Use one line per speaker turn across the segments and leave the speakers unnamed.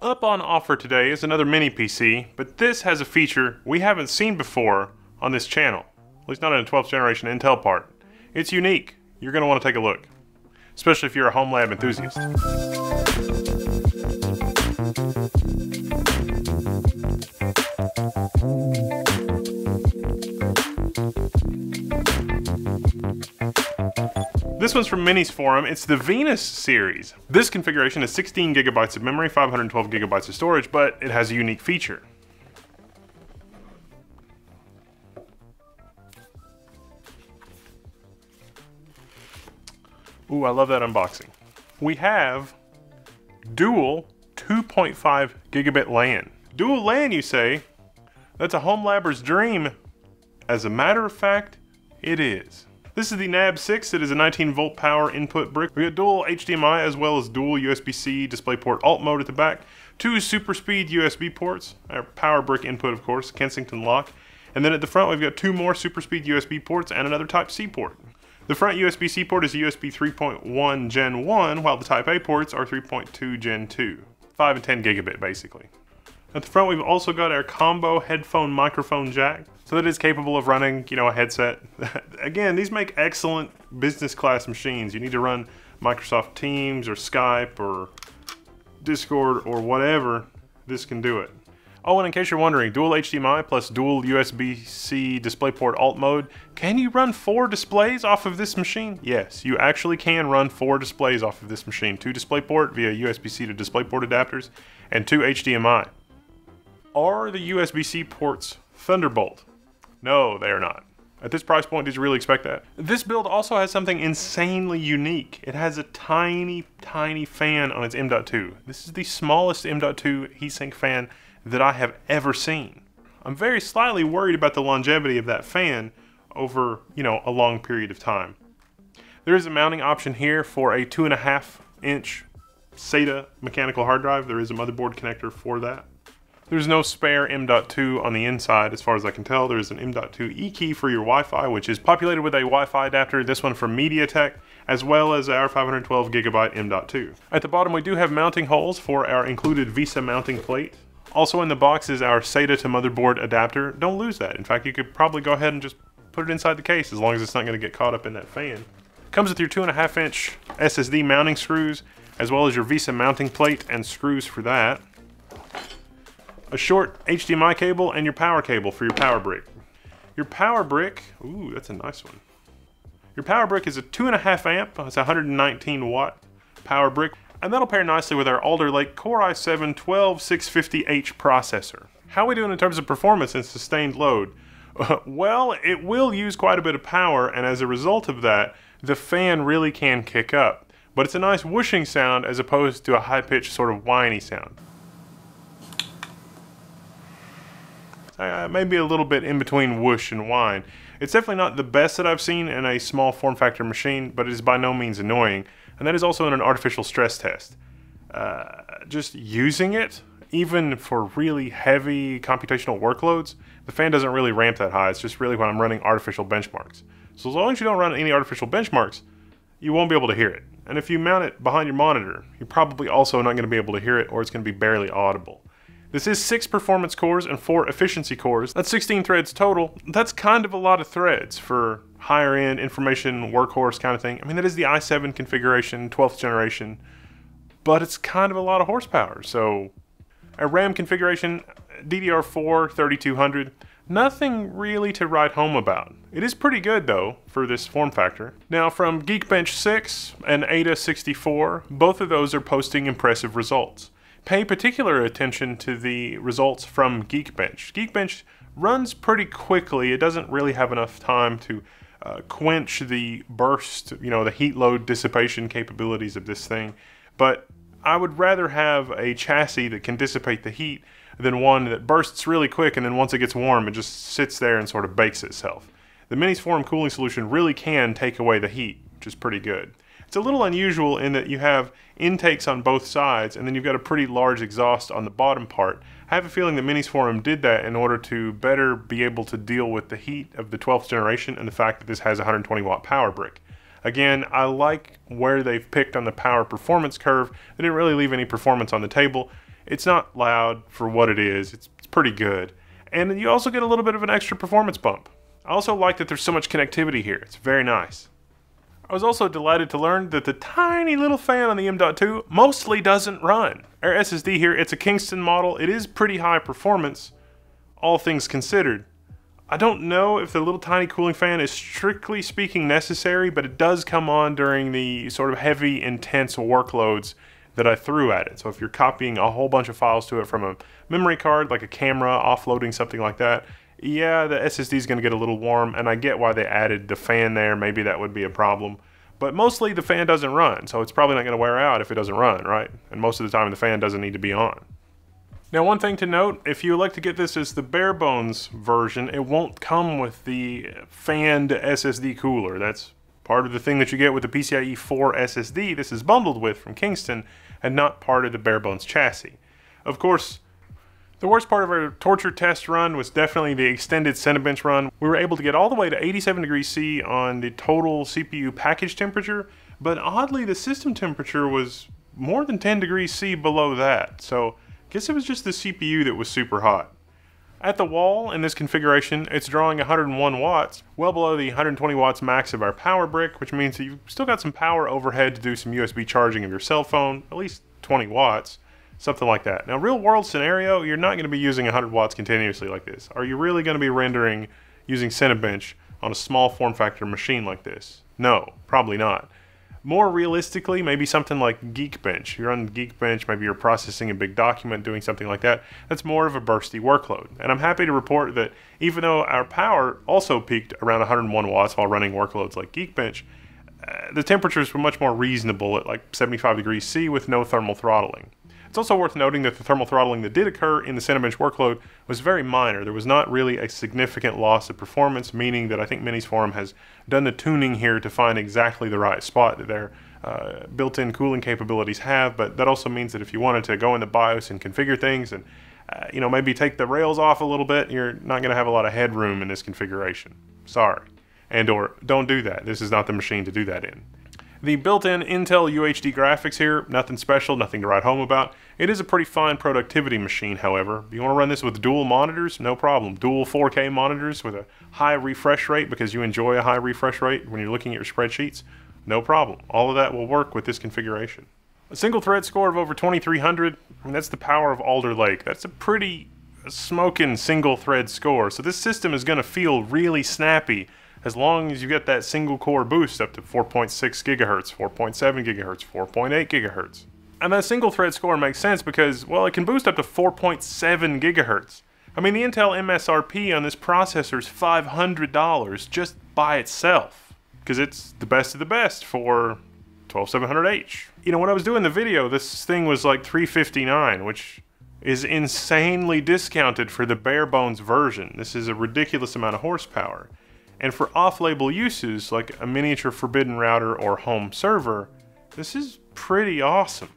Up on offer today is another mini PC, but this has a feature we haven't seen before on this channel. At least not in a 12th generation Intel part. It's unique. You're going to want to take a look. Especially if you're a home lab enthusiast. This one's from Minisforum. It's the Venus series. This configuration is 16 gigabytes of memory, 512 gigabytes of storage, but it has a unique feature. Ooh, I love that unboxing. We have dual 2.5 gigabit LAN. Dual LAN, you say? That's a home labber's dream. As a matter of fact, it is. This is the NAB6. It is a 19 volt power input brick. We got dual HDMI as well as dual USB-C DisplayPort alt mode at the back. Two super speed USB ports. Our power brick input, of course, Kensington lock. And then at the front, we've got two more super speed USB ports and another Type-C port. The front USB-C port is a USB 3.1 Gen 1, while the Type A ports are 3.2 Gen 2. 5 and 10 gigabit, basically. At the front, we've also got our combo headphone microphone jack, so that it's capable of running, you know, a headset. Again, these make excellent business class machines. You need to run Microsoft Teams or Skype or Discord or whatever, this can do it. Oh, and in case you're wondering, dual HDMI plus dual USB-C DisplayPort alt mode, can you run four displays off of this machine? Yes, you actually can run four displays off of this machine. Two DisplayPort via USB-C to DisplayPort adapters, and two HDMI. Are the USB-C ports Thunderbolt? No, they are not. At this price point, did you really expect that? This build also has something insanely unique. It has a tiny, tiny fan on its M.2. This is the smallest M.2 heatsink fan that I have ever seen. I'm very slightly worried about the longevity of that fan over, you know, a long period of time. There is a mounting option here for a two and a half inch SATA mechanical hard drive. There is a motherboard connector for that. There's no spare M.2 on the inside as far as I can tell. There's an M.2 E-key for your Wi-Fi, which is populated with a Wi-Fi adapter, this one from MediaTek, as well as our 512 gigabyte M.2. At the bottom we do have mounting holes for our included VESA mounting plate. Also in the box is our SATA to motherboard adapter. Don't lose that. In fact, you could probably go ahead and just put it inside the case as long as it's not going to get caught up in that fan. Comes with your two and a half inch SSD mounting screws, as well as your VESA mounting plate and screws for that. A short HDMI cable and your power cable for your power brick. Your power brick, ooh, that's a nice one. Your power brick is a two and a half amp, it's a 119 watt power brick and that'll pair nicely with our Alder Lake Core i7 12650H processor. How are we doing in terms of performance and sustained load? well, it will use quite a bit of power, and as a result of that, the fan really can kick up. But it's a nice whooshing sound as opposed to a high-pitched sort of whiny sound. Uh, maybe a little bit in between whoosh and whine. It's definitely not the best that I've seen in a small form factor machine, but it is by no means annoying and that is also in an artificial stress test. Uh, just using it, even for really heavy computational workloads, the fan doesn't really ramp that high. It's just really when I'm running artificial benchmarks. So as long as you don't run any artificial benchmarks, you won't be able to hear it. And if you mount it behind your monitor, you're probably also not going to be able to hear it or it's going to be barely audible. This is 6 performance cores and 4 efficiency cores. That's 16 threads total. That's kind of a lot of threads for higher end information workhorse kind of thing. I mean, that is the i7 configuration, 12th generation, but it's kind of a lot of horsepower. So a RAM configuration, DDR4 3200, nothing really to write home about. It is pretty good though for this form factor. Now from Geekbench 6 and AIDA64, both of those are posting impressive results. Pay particular attention to the results from Geekbench. Geekbench runs pretty quickly. It doesn't really have enough time to uh, quench the burst, you know, the heat load dissipation capabilities of this thing. But I would rather have a chassis that can dissipate the heat than one that bursts really quick and then once it gets warm it just sits there and sort of bakes itself. The Minisforum cooling solution really can take away the heat, which is pretty good. It's a little unusual in that you have intakes on both sides and then you've got a pretty large exhaust on the bottom part. I have a feeling the Minisforum did that in order to better be able to deal with the heat of the 12th generation and the fact that this has a 120 watt power brick. Again, I like where they've picked on the power performance curve. They didn't really leave any performance on the table. It's not loud for what it is. It's, it's pretty good. And you also get a little bit of an extra performance bump. I also like that there's so much connectivity here. It's very nice. I was also delighted to learn that the tiny little fan on the M.2 mostly doesn't run. Our SSD here, it's a Kingston model. It is pretty high performance, all things considered. I don't know if the little tiny cooling fan is strictly speaking necessary, but it does come on during the sort of heavy, intense workloads that I threw at it. So if you're copying a whole bunch of files to it from a memory card, like a camera, offloading something like that, yeah, the SSD is going to get a little warm, and I get why they added the fan there. Maybe that would be a problem. But mostly the fan doesn't run, so it's probably not going to wear out if it doesn't run, right? And most of the time the fan doesn't need to be on. Now one thing to note, if you elect to get this as the bare bones version, it won't come with the fanned SSD cooler. That's part of the thing that you get with the PCIe 4 SSD this is bundled with from Kingston and not part of the bare bones chassis. Of course, the worst part of our torture test run was definitely the extended Cinebench run. We were able to get all the way to 87 degrees C on the total CPU package temperature, but oddly the system temperature was more than 10 degrees C below that. So I guess it was just the CPU that was super hot. At the wall in this configuration, it's drawing 101 watts, well below the 120 watts max of our power brick, which means that you've still got some power overhead to do some USB charging of your cell phone, at least 20 watts something like that. Now, real world scenario, you're not going to be using 100 watts continuously like this. Are you really going to be rendering using Cinebench on a small form factor machine like this? No, probably not. More realistically, maybe something like Geekbench. You're on Geekbench, maybe you're processing a big document, doing something like that. That's more of a bursty workload. And I'm happy to report that even though our power also peaked around 101 watts while running workloads like Geekbench, uh, the temperatures were much more reasonable at like 75 degrees C with no thermal throttling. It's also worth noting that the thermal throttling that did occur in the Cinebench workload was very minor. There was not really a significant loss of performance, meaning that I think Minisforum has done the tuning here to find exactly the right spot that their uh, built-in cooling capabilities have, but that also means that if you wanted to go in the BIOS and configure things and uh, you know, maybe take the rails off a little bit, you're not going to have a lot of headroom in this configuration. Sorry. And or don't do that. This is not the machine to do that in. The built-in Intel UHD graphics here, nothing special, nothing to write home about. It is a pretty fine productivity machine, however. You want to run this with dual monitors? No problem. Dual 4K monitors with a high refresh rate because you enjoy a high refresh rate when you're looking at your spreadsheets? No problem. All of that will work with this configuration. A single thread score of over 2300, and that's the power of Alder Lake. That's a pretty smoking single thread score. So this system is going to feel really snappy as long as you get that single core boost up to 4.6 gigahertz, 4.7 gigahertz, 4.8 gigahertz. And that single thread score makes sense because, well, it can boost up to 4.7 gigahertz. I mean, the Intel MSRP on this processor is $500 just by itself because it's the best of the best for 12700H. You know, when I was doing the video, this thing was like 359, which is insanely discounted for the bare bones version. This is a ridiculous amount of horsepower. And for off-label uses, like a miniature Forbidden router or home server, this is pretty awesome.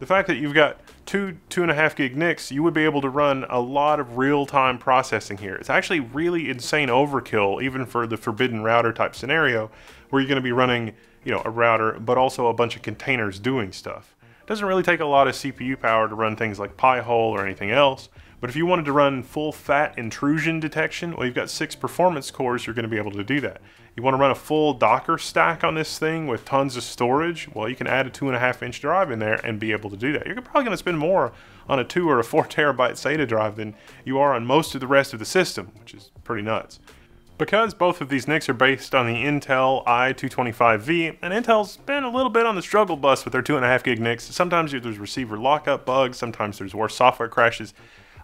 The fact that you've got two two and a half gig NICs, you would be able to run a lot of real-time processing here. It's actually really insane overkill, even for the Forbidden router type scenario, where you're going to be running, you know, a router, but also a bunch of containers doing stuff. It doesn't really take a lot of CPU power to run things like Pi-hole or anything else, but if you wanted to run full fat intrusion detection, well, you've got six performance cores, you're going to be able to do that. You want to run a full Docker stack on this thing with tons of storage? Well, you can add a two and a half inch drive in there and be able to do that. You're probably going to spend more on a two or a four terabyte SATA drive than you are on most of the rest of the system, which is pretty nuts. Because both of these NICs are based on the Intel i225V, and Intel's been a little bit on the struggle bus with their 2.5 gig NICs, sometimes there's receiver lockup bugs, sometimes there's worse software crashes.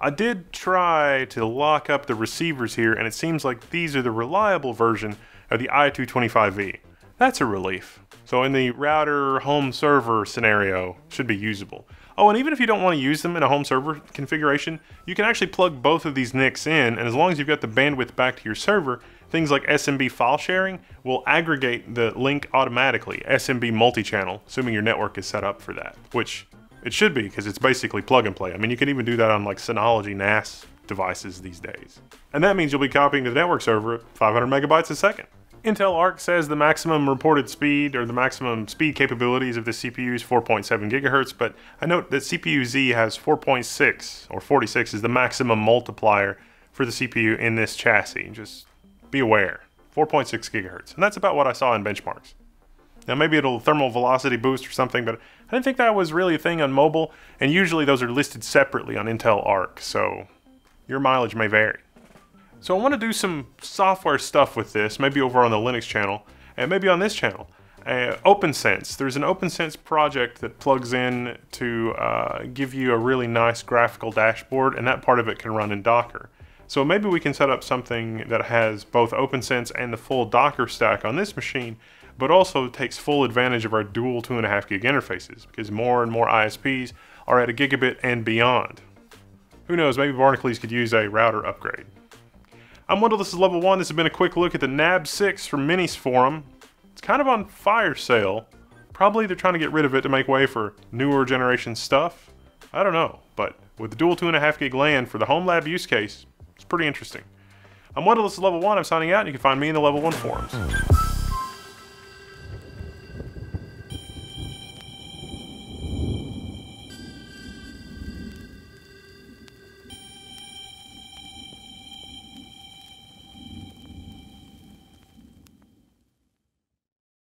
I did try to lock up the receivers here, and it seems like these are the reliable version of the i225V. That's a relief. So in the router home server scenario, should be usable. Oh, and even if you don't want to use them in a home server configuration, you can actually plug both of these NICs in, and as long as you've got the bandwidth back to your server, things like SMB file sharing will aggregate the link automatically, SMB multi-channel, assuming your network is set up for that, which it should be because it's basically plug and play. I mean, you can even do that on like Synology NAS devices these days. And that means you'll be copying to the network server at 500 megabytes a second. Intel ARK says the maximum reported speed or the maximum speed capabilities of the CPU is 4.7 gigahertz, but I note that CPU-Z has 4.6 or 46 is the maximum multiplier for the CPU in this chassis. Just be aware, 4.6 gigahertz, and that's about what I saw in benchmarks. Now maybe it'll thermal velocity boost or something, but I didn't think that was really a thing on mobile, and usually those are listed separately on Intel ARK, so your mileage may vary. So I want to do some software stuff with this, maybe over on the Linux channel, and maybe on this channel. Uh, OPNsense. There's an OPNsense project that plugs in to uh, give you a really nice graphical dashboard, and that part of it can run in Docker. So maybe we can set up something that has both OPNsense and the full Docker stack on this machine, but also takes full advantage of our dual 2.5 gig interfaces, because more and more ISPs are at a gigabit and beyond. Who knows, maybe Barnacules could use a router upgrade. I'm Wendell, this is Level 1. This has been a quick look at the NAB 6 from Minisforum. It's kind of on fire sale. Probably they're trying to get rid of it to make way for newer generation stuff. I don't know, but with the dual 2.5 gig LAN for the home lab use case, it's pretty interesting. I'm Wendell, this is Level 1. I'm signing out, and you can find me in the Level 1 forums.